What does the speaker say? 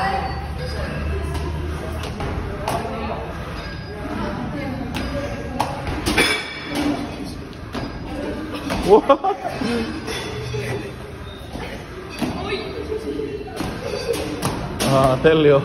哇！啊，得了。